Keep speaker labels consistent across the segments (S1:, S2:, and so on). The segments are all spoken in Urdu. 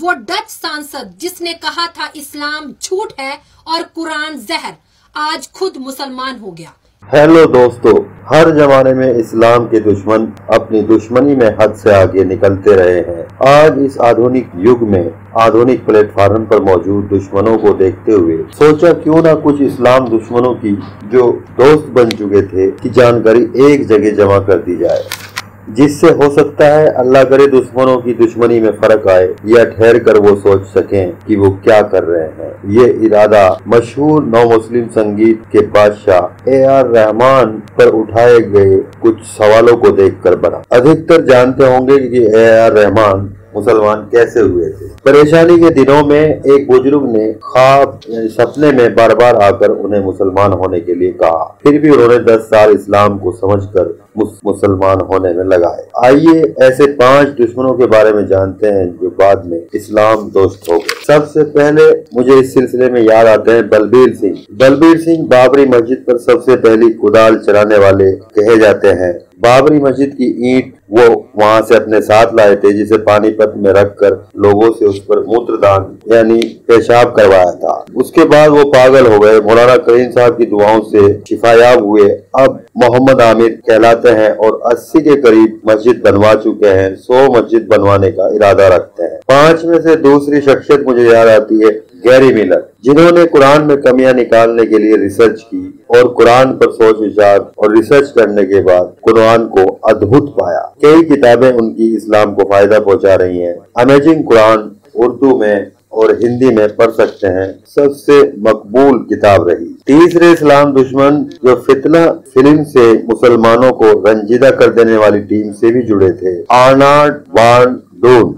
S1: وہ ڈچ سانسد جس نے کہا تھا اسلام جھوٹ ہے اور قرآن زہر، آج خود مسلمان ہو گیا۔
S2: ہیلو دوستو، ہر زمانے میں اسلام کے دشمن اپنی دشمنی میں حد سے آگے نکلتے رہے ہیں۔ آج اس آدھونک یگ میں آدھونک پلیٹ فارم پر موجود دشمنوں کو دیکھتے ہوئے سوچا کیوں نہ کچھ اسلام دشمنوں کی جو دوست بن چکے تھے، کی جانکاری ایک جگہ جمع کر دی جائے۔ جس سے ہو سکتا ہے اللہ کرے دشمنوں کی دشمنی میں فرق آئے یا ٹھہر کر وہ سوچ سکیں کہ وہ کیا کر رہے ہیں۔ یہ ارادہ مشہور نو مسلم سنگیت کے بادشاہ اے آر رحمان پر اٹھائے گئے کچھ سوالوں کو دیکھ کر بنا ادھکتر جانتے ہوں گے کہ اے آر رحمان مسلمان کیسے ہوئے تھے؟ پریشانی کے دنوں میں ایک بزرگ نے خواب یعنی سپنے میں بار بار آ کر انہیں مسلمان ہونے کے لیے کہا۔ پھر بھی انہوں نے دس سال اسلام کو سمجھ کر مسلمان ہونے میں لگائے۔ آئیے ایسے پانچ دشمنوں کے بارے میں جانتے ہیں جو بعد میں اسلام دوست ہو گئے۔ سب سے پہلے مجھے اس سلسلے میں یاد آتے ہیں بلبیر سنگھ۔ بلبیر سنگھ بابری مسجد پر سب سے پہلی کدال چلانے والے کہے جاتے ہیں بابری مسجد کی اینٹ وہ وہاں سے اپنے ساتھ لائے تھے، جسے پانی پت میں رکھ کر لوگوں سے اس پر موتر دان یعنی پیشاب کروایا تھا۔ اس کے بعد وہ پاگل ہو گئے۔ مولانا کریم صاحب کی دعاؤں سے شفایاب ہوئے۔ اب محمد عامر کہلاتے ہیں اور اسی کے قریب مسجد بنوا چکے ہیں۔ سو مسجد بنوانے کا ارادہ رکھتے ہیں۔ پانچ میں سے دوسری شخصیت مجھے یاد آتی ہے۔ گیری میلر جنہوں نے قرآن میں کمیاں نکالنے کے لیے ریسرچ کی اور قرآن پر سوچ وچار اور ریسرچ کرنے کے بعد قرآن کو ادھت پایا۔ کئی کتابیں ان کی اسلام کو فائدہ پہنچا رہی ہیں۔ امیجنگ قرآن اردو میں اور ہندی میں پڑھ سکتے ہیں۔ سب سے مقبول کتاب رہی۔ تیسرے اسلام دشمن جو فتنہ فلم سے مسلمانوں کو رنجیدہ کر دینے والی ٹیم سے بھی جڑے تھے۔ آرناڈ وان ڈون۔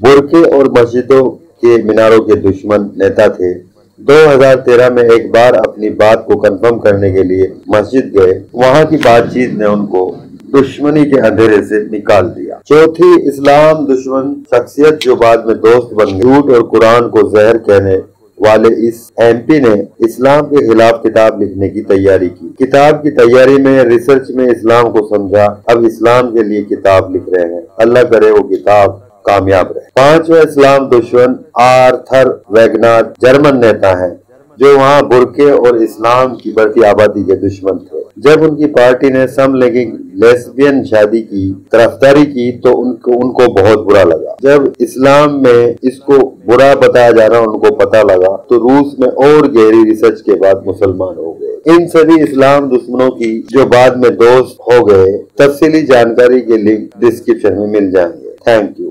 S2: برقے اور مسجدوں کے میناروں کے دشمن نیتا تھے۔ دو ہزار تیرہ میں ایک بار اپنی بات کو کنفرم کرنے کے لیے مسجد گئے۔ وہاں کی بات چیت نے ان کو دشمنی کے اندھیرے سے نکال دیا۔ چوتھی اسلام دشمن شخصیت جو بعد میں دوست بن جھوٹ اور قرآن کو زہر کہنے والے اس ایم پی نے اسلام کے خلاف کتاب لکھنے کی تیاری کی۔ کتاب کی تیاری میں ریسرچ میں اسلام کو سمجھا۔ اب اسلام کے لیے کتاب لکھ رہے ہیں۔ اللہ کرے وہ کتاب کامیاب رہے۔ پانچویں اسلام دشمن آرتھر ویگنار جرمن نیتا ہیں، جو وہاں برقے اور اسلام کی بڑھتی آبادی کے دشمن تھے۔ جب ان کی پارٹی نے سم لیسبین شادی کی، طرفداری کی، تو ان کو ان کو بہت برا لگا۔ جب اسلام میں اس کو برا بتایا جا رہا ان کو پتا لگا، تو روس میں اور گہری ریسرچ کے بعد مسلمان ہو گئے۔ ان سبھی اسلام دشمنوں کی جو بعد میں دوست ہو گئے، تفصیلی جانکاری کے لنک ڈسکرپشن میں مل جائیں گے۔ Thank you.